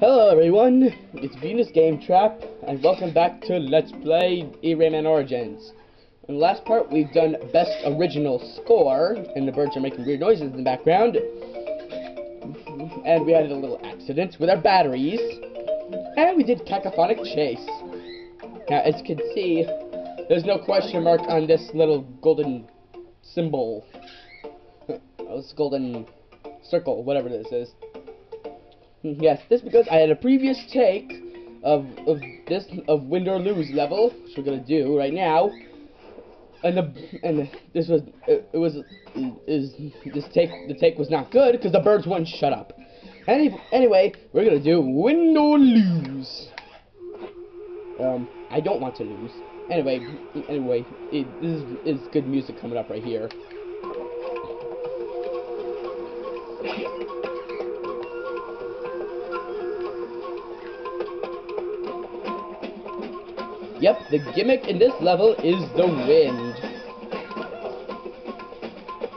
Hello everyone, it's Venus Gametrap, and welcome back to Let's Play E-Rayman Origins. In the last part, we've done Best Original Score, and the birds are making weird noises in the background. And we had a little accident with our batteries. And we did Cacophonic Chase. Now, as you can see, there's no question mark on this little golden symbol. oh, this golden circle, whatever this is. Yes, this because I had a previous take of of this of Wind or Lose level, which we're gonna do right now. And the and this was it, it was is this take the take was not good because the birds wouldn't shut up. Any, anyway, we're gonna do Wind or Lose. Um, I don't want to lose. Anyway, anyway, it, this is, is good music coming up right here. Yep, the gimmick in this level is the wind.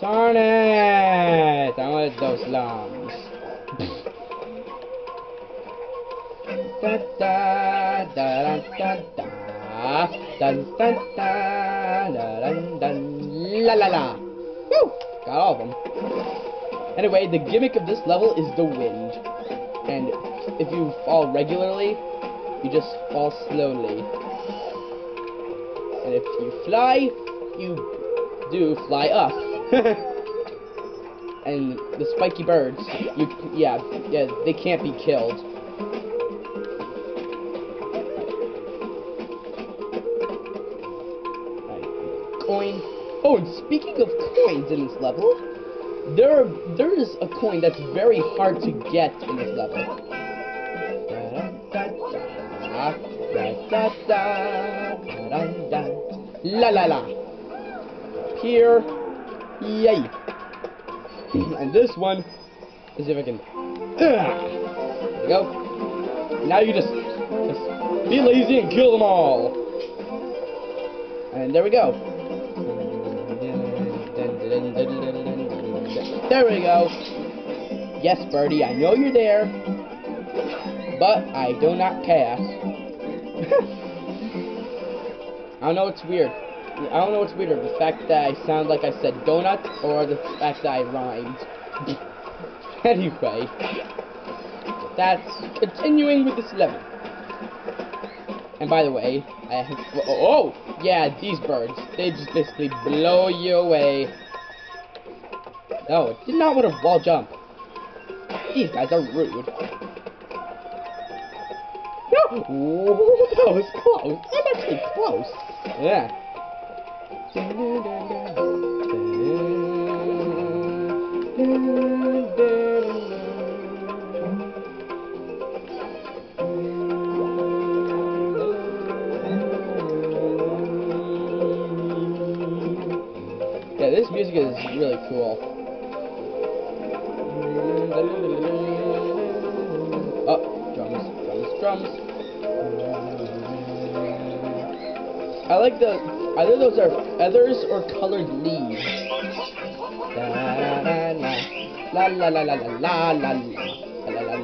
Darn it! I wanted those Lums. da da da da da da dun dun da da dun dun la la la. Woo! Got all of them. Anyway, the gimmick of this level is the wind. And if you fall regularly, you just fall slowly. And if you fly, you do fly up. and the spiky birds, you yeah, yeah, they can't be killed. Right. Coin. Oh, and speaking of coins in this level, there there is a coin that's very hard to get in this level. Da, da, La la la. Here. Yay. and this one is if I can. We go. Now you just, just be lazy and kill them all. And there we go. There we go. Yes, Birdie, I know you're there. But I do not care. I don't know what's weird. I don't know what's weirder, the fact that I sound like I said donut, or the fact that I rhymed. anyway, that's continuing with this level. And by the way, I have, oh, oh, yeah, these birds, they just basically blow you away. No, did not want to wall jump. These guys are rude. Ooh, that was close. I'm actually close. Yeah. Yeah, this music is really cool. Oh, drums, drums, drums. I like the either those are feathers or colored leaves. La la la la la la la la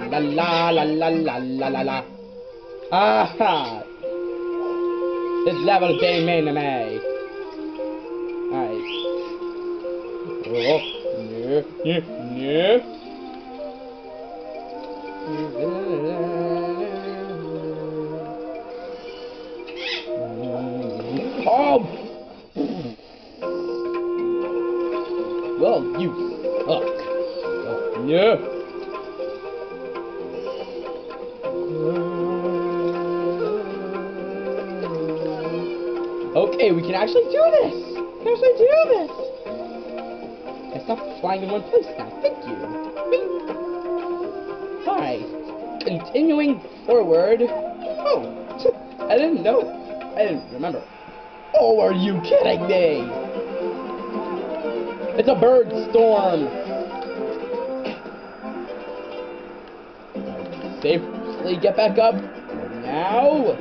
la la la la la la la la. Aha! This level game in me. Alright. Oh, yeah, yeah, yeah. Oh! Well, you fuck. Yeah. Okay, we can actually do this! We can actually do this! I stopped flying in one place now. Thank you. Alright. Continuing forward. Oh! I didn't know. I didn't remember. Oh, are you kidding me? It's a bird storm. Safely get back up. Now.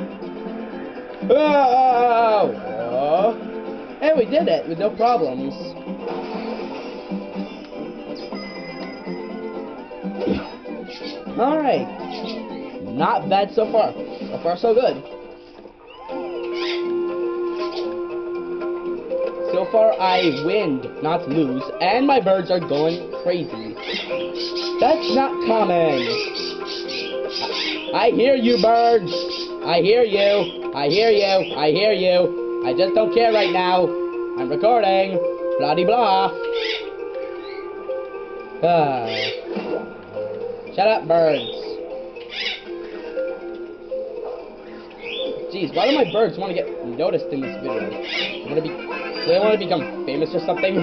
Oh! oh. Hey, we did it with no problems. Alright. Not bad so far. So far, so good. Far, I win, not lose, and my birds are going crazy. That's not common. I hear you, birds. I hear you. I hear you. I hear you. I just don't care right now. I'm recording. Blah de blah. Ah. Shut up, birds. Jeez, why do my birds want to get noticed in this video? Want to be, they want to become famous or something?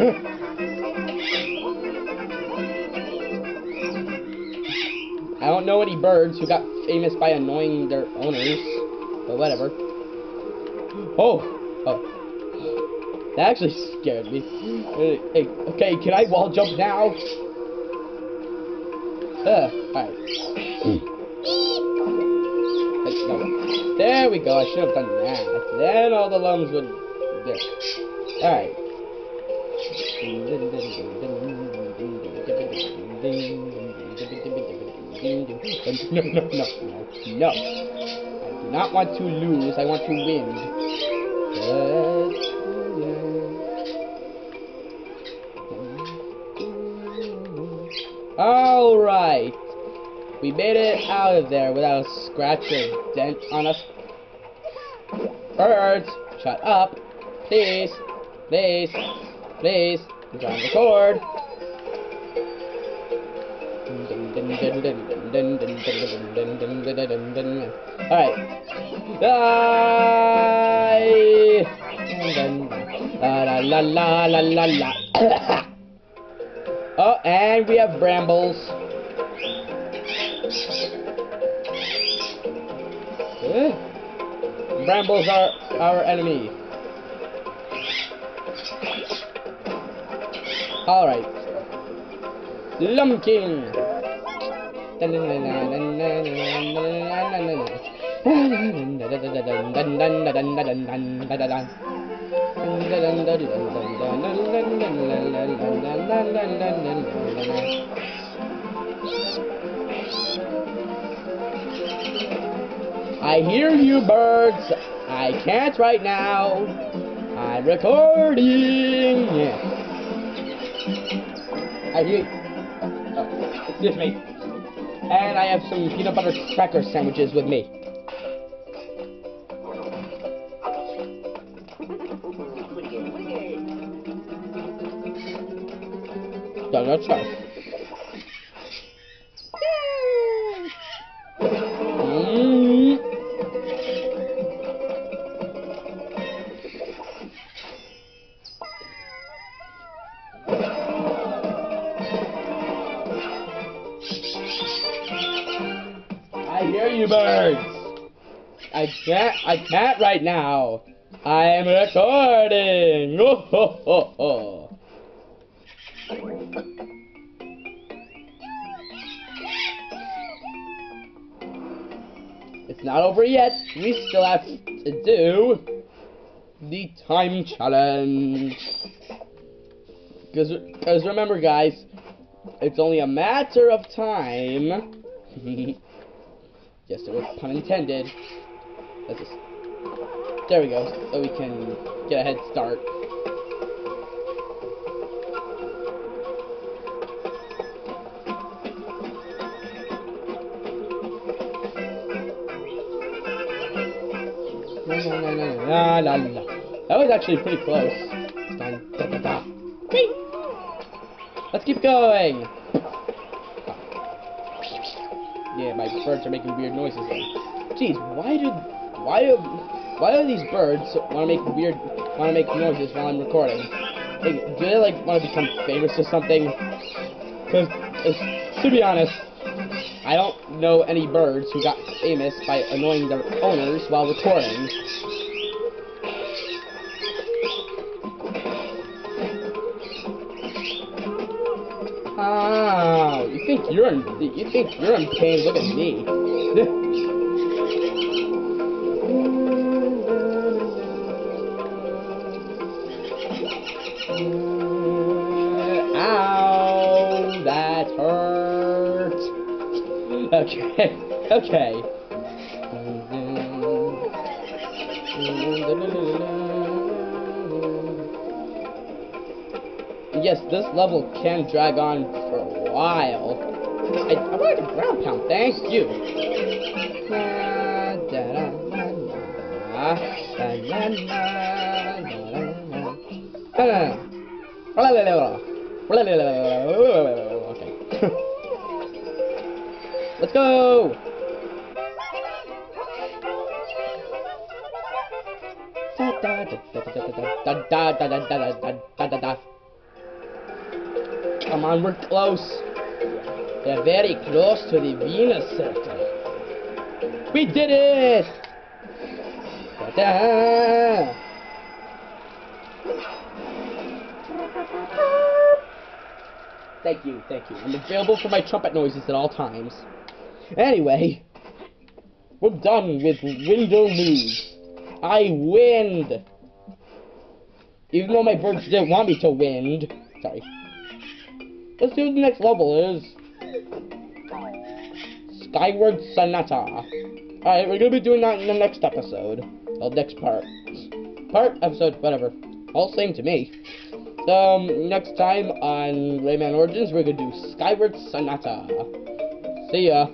I don't know any birds who got famous by annoying their owners, but whatever. Oh, oh, that actually scared me. Hey, okay, can I wall jump now? Uh, alright. There we go, I should have done that. Then all the Lums would... There. Alright. No, no, no, no, no. I do not want to lose, I want to win. Alright. We made it out of there without a scratch or dent on us. Birds, shut up. Please, please, please. I'm trying record. Alright. La la la la la la oh, and we have brambles. Brambles are our enemy. Alright. Lumpkin. I hear you birds. I can't right now. I'm recording. I hear oh, excuse me. And I have some peanut butter cracker sandwiches with me. Trust. I can't I can't right now. I'm recording. Oh, ho, ho, ho. It's not over yet. We still have to do the time challenge. Because as remember, guys, it's only a matter of time. yes, it was pun intended. Let's just. There we go. So we can get a head start. La la la. That was actually pretty close. Da, da, da. Let's keep going. Yeah, my birds are making weird noises. Jeez, why do why do why do these birds want to make weird want to make noises while I'm recording? Like, do they like want to become famous or something? Because to be honest, I don't know any birds who got famous by annoying their owners while recording. Ah, you think you're in you think you're in pain? Look at me. Ow, that hurt. Okay, okay. Yes, this level can drag on for a while. I, I wanted a ground pound, thank you. Da da da. Come on, we're close. We're very close to the Venus Circle. We did it! Thank you, thank you. I'm available for my trumpet noises at all times. Anyway, we're done with Wind or Lose. I wind! Even though my birds didn't want me to wind. Sorry. Let's see what the next level is. Skyward Sonata. Alright, we're gonna be doing that in the next episode. Well, next part. Part, episode, whatever. All same to me. So, um, next time on Rayman Origins, we're gonna do Skyward Sonata. See ya.